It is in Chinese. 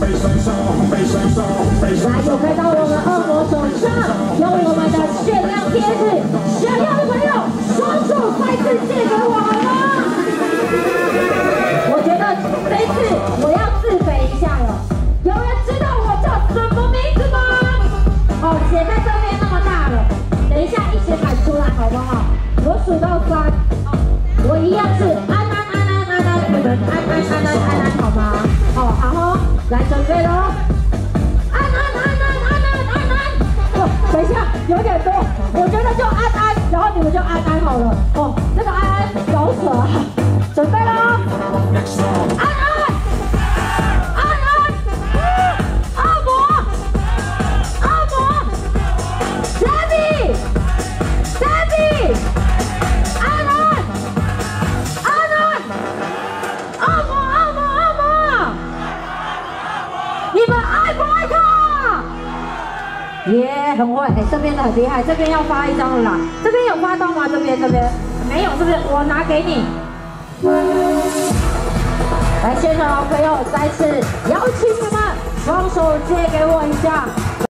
来，又看到我们恶魔手上有我们的限量贴纸，想要的朋友双手再次借给我好吗？我觉得这一次我要自肥一下了，有人知道我叫什么名字吗？哦，写在这边那么大了，等一下一起喊出来好不好？我数到三，我来准备喽。安安安安安安安安，哦，等一下有点多，我觉得就按按，然后你们就按按好了。哦，们爱不爱他？耶、很会，这边的很厉害，这边要发一张了啦。这边有发到吗？这边这边没有，是不是？我拿给你。来，现场的朋友再次邀请你们双手借给我一下。